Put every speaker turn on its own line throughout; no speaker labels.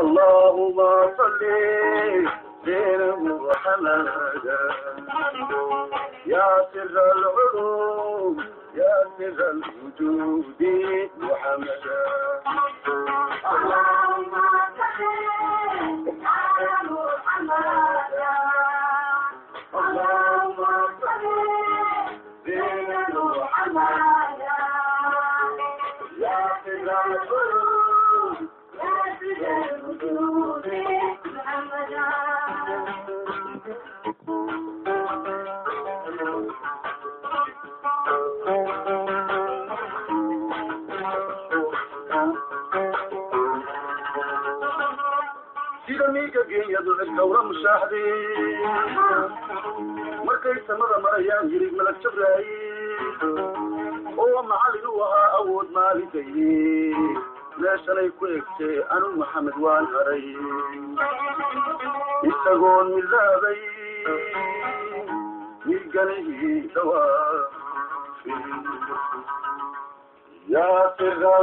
اللهم صل سيدنا محمد. يا سر العلوم يا سر الوجود محمد.
اللهم صل على محمد.
Geeyadu cirkawra mushaaxdee markay samada marayaan yirig malag jabraaye oo macallin ahaa awood maalidaye meeshanay ku egtee anu maxamed waan haray. Isagoon milaabay miiganihii dhawaa yaa sira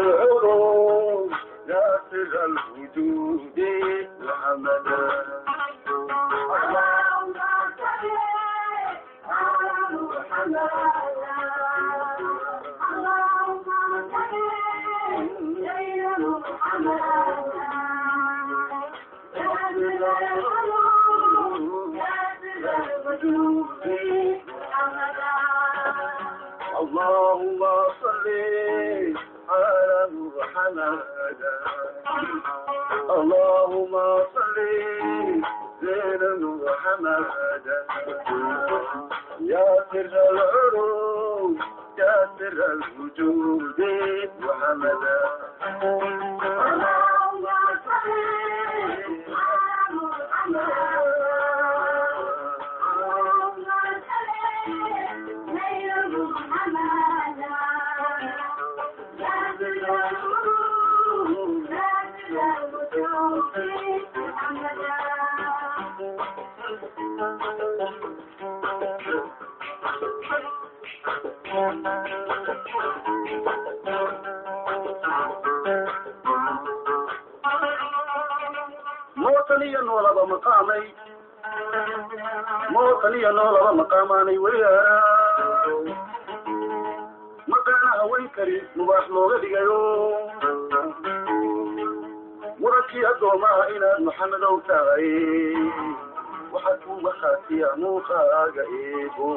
اللهم صل على محمد اللهم صل يا سر
العروج يا سر الوجود محمد iyo noolaba maqaamay. Mootan iyo noolaba maqaamaanay weli maqaana haweyn kari mubaax looga dhigayo. Murankii addoomaha inaad maxamedow tahay. Waxaad ku markhaatiya muuqaaga eego.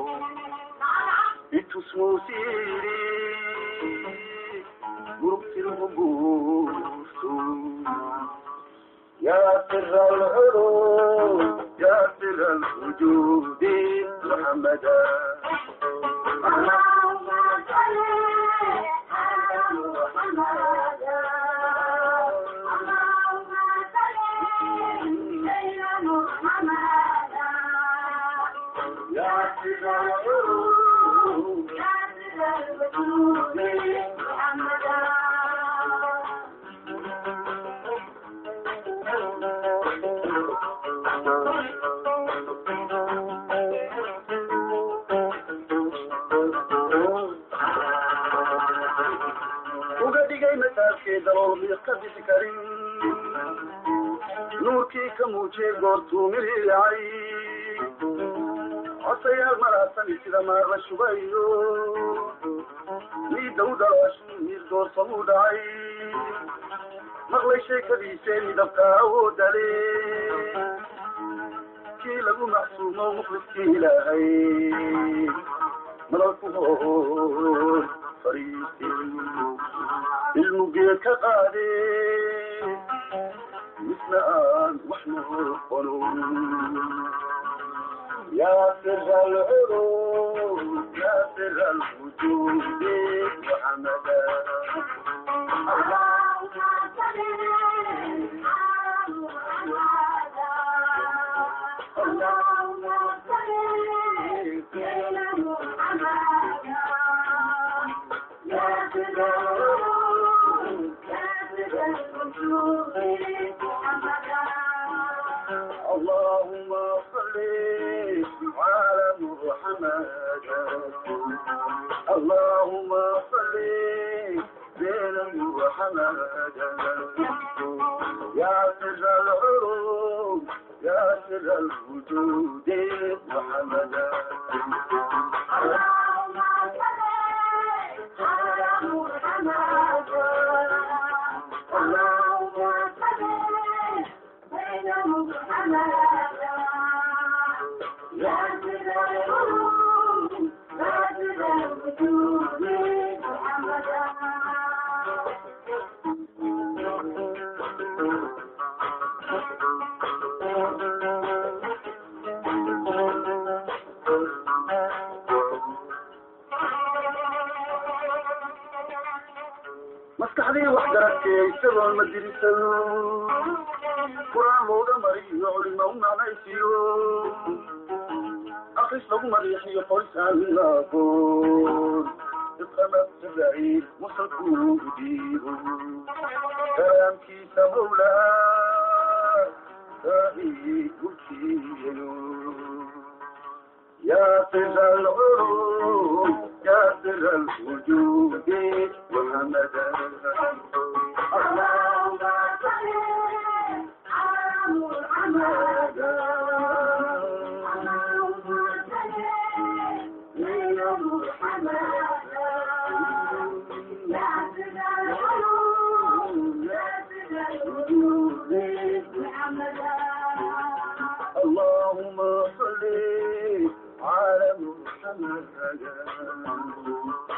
Gurubtirmuguurto يا Tiger! Muujiyey goortuu miriyacay cosayaal maraasani sida maar la shubayo miidda u dhalaashu miid doorsamuu dhacay maqlay sheekadiisee midabka awoodale kii lagu maxsuumo mukhliskii ilaahay malalku hoor fariistay ilmugeed ka qaade
مثل مثلان وإحنا القلوب يا سر
العروض يا سر الوجود
بك الله يا سلام سر الوجود محمدا
maskaxdii wax garatay isagoon ma dirisano qur-aan looga mariyo culimo u macnaysiyo مريح يقول سنقول السما السبعين وسكوه ديهم كلام كيس مولاي فهي يا سر العروض يا سر الوجود.
محمد اللهم صل
على محمد.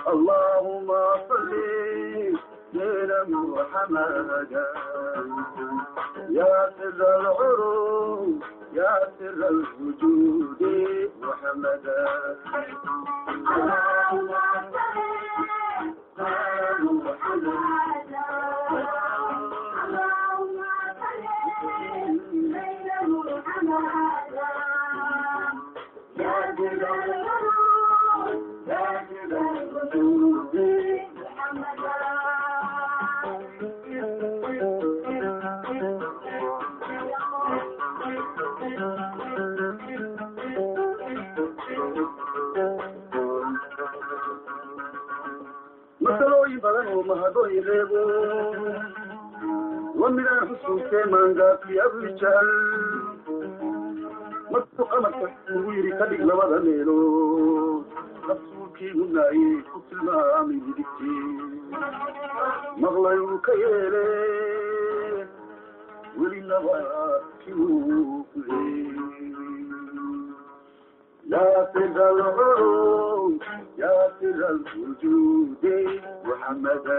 اللهم صل على محمد. يا سر العروب يا سر الوجود محمدا aqliyabijal markuu qamarka ugu yidhi ka dhig labada meelood rasuulkiigu naayey ku tilmaamay midigti maqlay uu ka yeelee welinaba kiuu
kuheey yaa siralow yaa siral wujuudi muxammada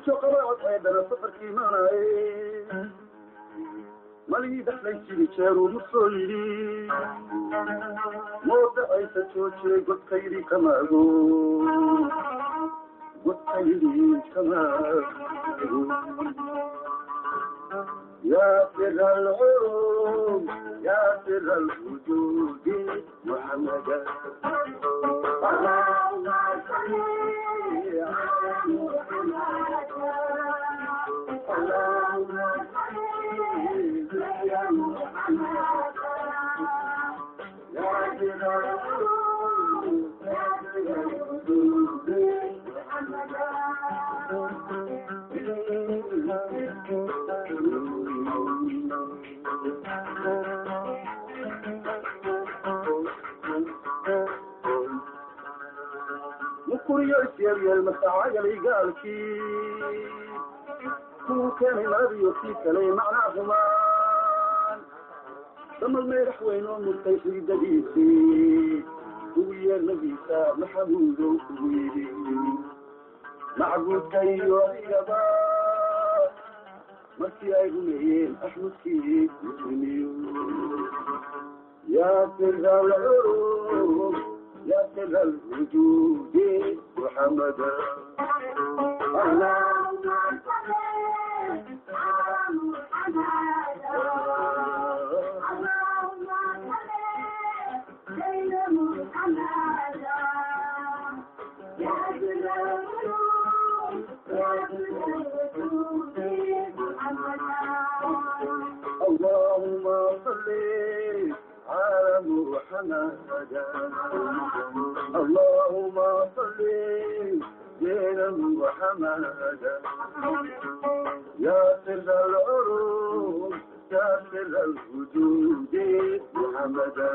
miso qabaacod eedana safarkii maanaye maligii dhaxlay jiri jeeruu musoo yidhi. Moodacaysa joojiyey godkaydii kamaago godkaydii kamaago yaa sir alcurub yaa sir alwujuudi muxamada mukuriyo isyeelyeel masaacayalay gaalkii kuu keenay maradiyo kii kale macnaahumaan damal meerax weyn oo murtay xididadiisii ugu yeernagiisa maxamuudow kugu yidhi. Macbuudka iyo adigaba
markii ay rumeeyeen axmudkii muslimiyo yaa sira يا الوجود محمد محمدا. ما
اللهم صل دينا وحمادا. يا سر العروض يا سر الوجود
محمدا.